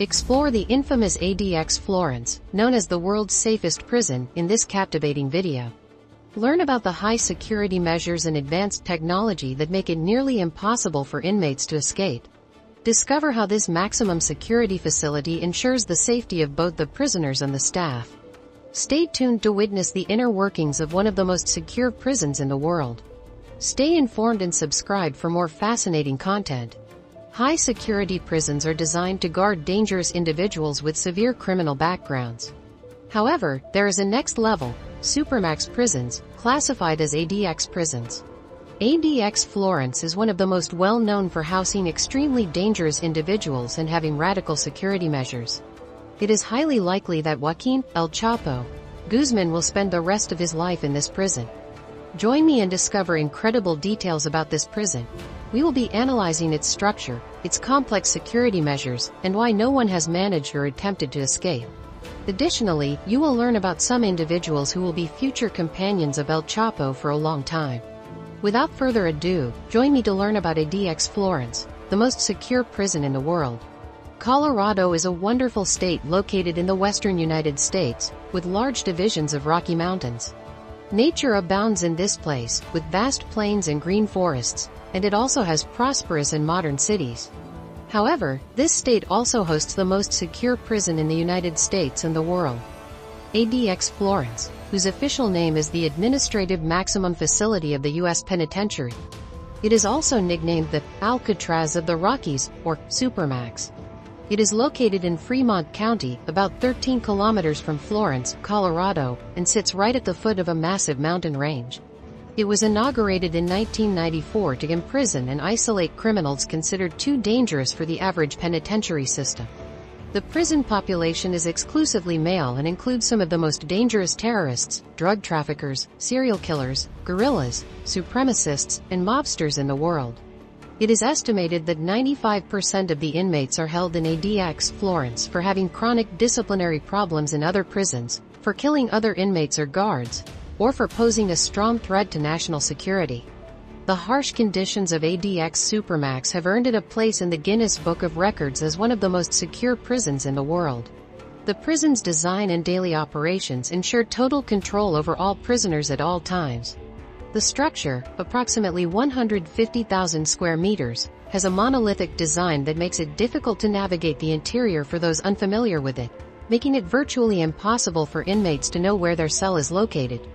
Explore the infamous ADX Florence, known as the world's safest prison, in this captivating video. Learn about the high security measures and advanced technology that make it nearly impossible for inmates to escape. Discover how this maximum security facility ensures the safety of both the prisoners and the staff. Stay tuned to witness the inner workings of one of the most secure prisons in the world. Stay informed and subscribe for more fascinating content. High security prisons are designed to guard dangerous individuals with severe criminal backgrounds. However, there is a next level, Supermax prisons, classified as ADX prisons. ADX Florence is one of the most well-known for housing extremely dangerous individuals and having radical security measures. It is highly likely that Joaquin El Chapo Guzman will spend the rest of his life in this prison. Join me and discover incredible details about this prison. We will be analyzing its structure, its complex security measures, and why no one has managed or attempted to escape. Additionally, you will learn about some individuals who will be future companions of El Chapo for a long time. Without further ado, join me to learn about ADX Florence, the most secure prison in the world. Colorado is a wonderful state located in the western United States, with large divisions of Rocky Mountains. Nature abounds in this place, with vast plains and green forests, and it also has prosperous and modern cities. However, this state also hosts the most secure prison in the United States and the world. ADX Florence, whose official name is the Administrative Maximum Facility of the U.S. Penitentiary. It is also nicknamed the Alcatraz of the Rockies, or Supermax. It is located in Fremont County, about 13 kilometers from Florence, Colorado, and sits right at the foot of a massive mountain range. It was inaugurated in 1994 to imprison and isolate criminals considered too dangerous for the average penitentiary system. The prison population is exclusively male and includes some of the most dangerous terrorists, drug traffickers, serial killers, guerrillas, supremacists, and mobsters in the world. It is estimated that 95% of the inmates are held in ADX Florence for having chronic disciplinary problems in other prisons, for killing other inmates or guards, or for posing a strong threat to national security. The harsh conditions of ADX Supermax have earned it a place in the Guinness Book of Records as one of the most secure prisons in the world. The prison's design and daily operations ensure total control over all prisoners at all times. The structure, approximately 150,000 square meters, has a monolithic design that makes it difficult to navigate the interior for those unfamiliar with it, making it virtually impossible for inmates to know where their cell is located.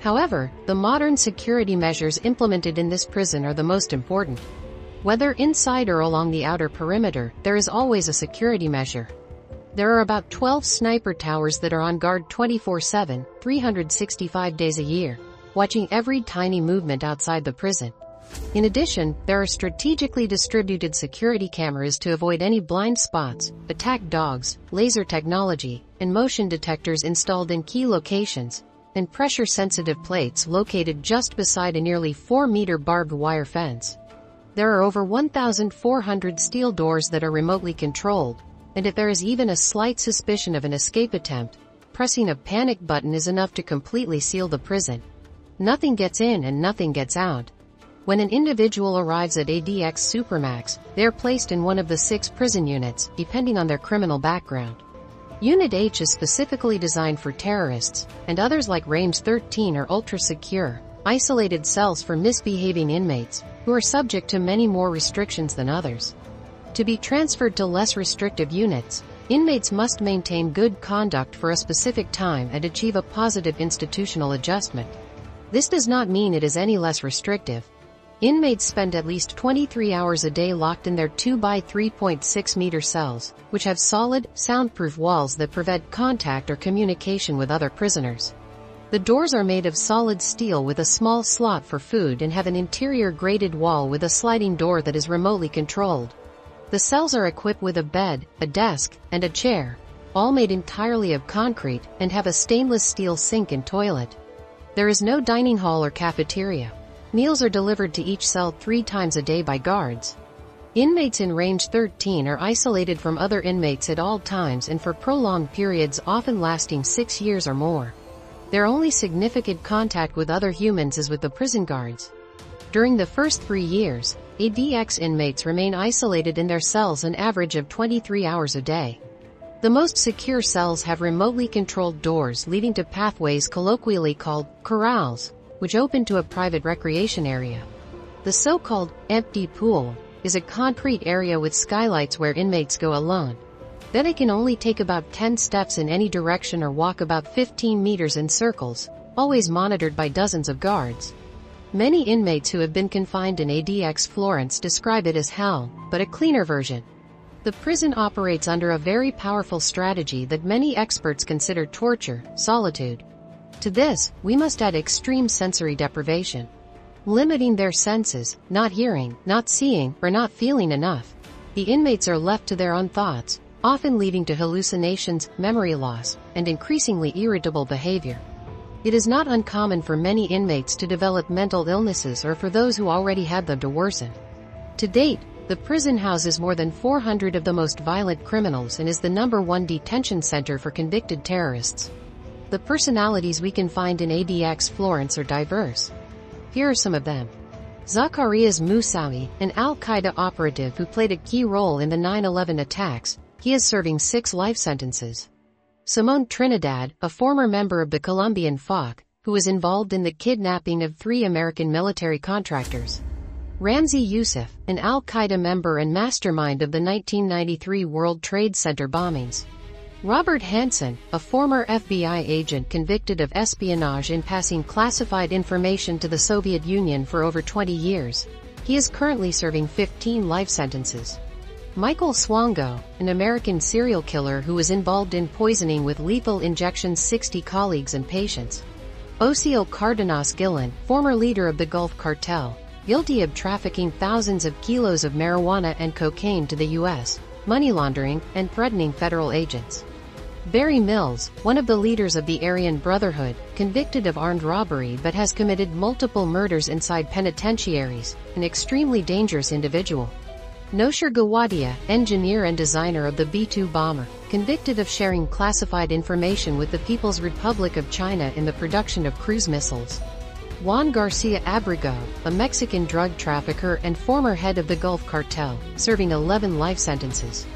However, the modern security measures implemented in this prison are the most important. Whether inside or along the outer perimeter, there is always a security measure. There are about 12 sniper towers that are on guard 24-7, 365 days a year watching every tiny movement outside the prison. In addition, there are strategically distributed security cameras to avoid any blind spots, attack dogs, laser technology, and motion detectors installed in key locations, and pressure-sensitive plates located just beside a nearly 4-meter barbed wire fence. There are over 1,400 steel doors that are remotely controlled, and if there is even a slight suspicion of an escape attempt, pressing a panic button is enough to completely seal the prison. Nothing gets in and nothing gets out. When an individual arrives at ADX Supermax, they are placed in one of the six prison units, depending on their criminal background. Unit H is specifically designed for terrorists, and others like Range 13 are ultra-secure, isolated cells for misbehaving inmates, who are subject to many more restrictions than others. To be transferred to less restrictive units, inmates must maintain good conduct for a specific time and achieve a positive institutional adjustment. This does not mean it is any less restrictive. Inmates spend at least 23 hours a day locked in their 2 by 3.6 meter cells, which have solid, soundproof walls that prevent contact or communication with other prisoners. The doors are made of solid steel with a small slot for food and have an interior grated wall with a sliding door that is remotely controlled. The cells are equipped with a bed, a desk, and a chair, all made entirely of concrete, and have a stainless steel sink and toilet. There is no dining hall or cafeteria. Meals are delivered to each cell three times a day by guards. Inmates in range 13 are isolated from other inmates at all times and for prolonged periods often lasting six years or more. Their only significant contact with other humans is with the prison guards. During the first three years, ADX inmates remain isolated in their cells an average of 23 hours a day. The most secure cells have remotely controlled doors leading to pathways colloquially called corrals, which open to a private recreation area. The so-called empty pool is a concrete area with skylights where inmates go alone. Then they can only take about 10 steps in any direction or walk about 15 meters in circles, always monitored by dozens of guards. Many inmates who have been confined in ADX Florence describe it as hell, but a cleaner version. The prison operates under a very powerful strategy that many experts consider torture, solitude. To this, we must add extreme sensory deprivation. Limiting their senses, not hearing, not seeing, or not feeling enough. The inmates are left to their own thoughts, often leading to hallucinations, memory loss, and increasingly irritable behavior. It is not uncommon for many inmates to develop mental illnesses or for those who already had them to worsen. To date, the prison houses more than 400 of the most violent criminals and is the number one detention center for convicted terrorists. The personalities we can find in ADX Florence are diverse. Here are some of them. Zacarias Moussaoui, an Al-Qaeda operative who played a key role in the 9-11 attacks, he is serving six life sentences. Simon Trinidad, a former member of the Colombian FARC, who was involved in the kidnapping of three American military contractors. Ramzi Youssef, an al-Qaeda member and mastermind of the 1993 World Trade Center bombings. Robert Hanssen, a former FBI agent convicted of espionage in passing classified information to the Soviet Union for over 20 years. He is currently serving 15 life sentences. Michael Swango, an American serial killer who was involved in poisoning with lethal injections 60 colleagues and patients. Osiel Cardenas Guillen, former leader of the Gulf Cartel, guilty of trafficking thousands of kilos of marijuana and cocaine to the U.S., money laundering, and threatening federal agents. Barry Mills, one of the leaders of the Aryan Brotherhood, convicted of armed robbery but has committed multiple murders inside penitentiaries, an extremely dangerous individual. Noshir Gowadia, engineer and designer of the B-2 bomber, convicted of sharing classified information with the People's Republic of China in the production of cruise missiles. Juan Garcia Abrego, a Mexican drug trafficker and former head of the Gulf Cartel, serving 11 life sentences.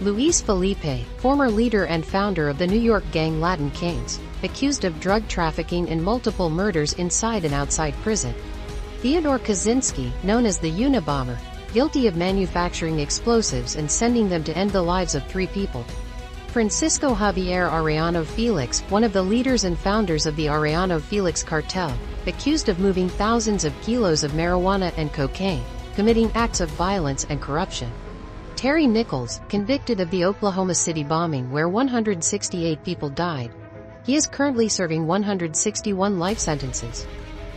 Luis Felipe, former leader and founder of the New York gang Latin Kings, accused of drug trafficking and multiple murders inside and outside prison. Theodore Kaczynski, known as the Unabomber, guilty of manufacturing explosives and sending them to end the lives of three people. Francisco Javier Arellano Felix, one of the leaders and founders of the Arellano Felix cartel, accused of moving thousands of kilos of marijuana and cocaine, committing acts of violence and corruption. Terry Nichols, convicted of the Oklahoma City bombing where 168 people died. He is currently serving 161 life sentences.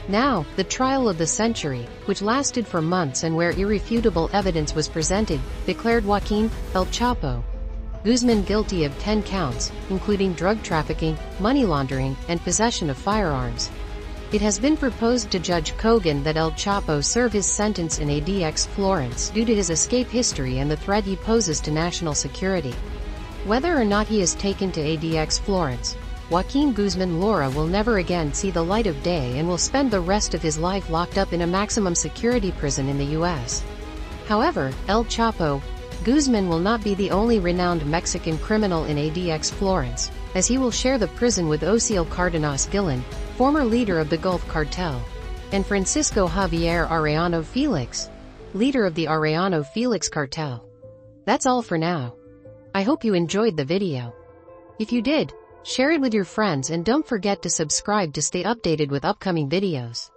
Now, the trial of the century, which lasted for months and where irrefutable evidence was presented, declared Joaquin El Chapo Guzman guilty of 10 counts, including drug trafficking, money laundering, and possession of firearms. It has been proposed to Judge Cogan that El Chapo serve his sentence in ADX Florence due to his escape history and the threat he poses to national security. Whether or not he is taken to ADX Florence, Joaquin Guzman Loera will never again see the light of day and will spend the rest of his life locked up in a maximum security prison in the U.S. However, El Chapo, Guzman will not be the only renowned Mexican criminal in ADX Florence, as he will share the prison with Osiel Cardenas Guillen, former leader of the Gulf Cartel, and Francisco Javier Arellano Felix, leader of the Arellano Felix cartel. That's all for now. I hope you enjoyed the video. If you did, Share it with your friends and don't forget to subscribe to stay updated with upcoming videos.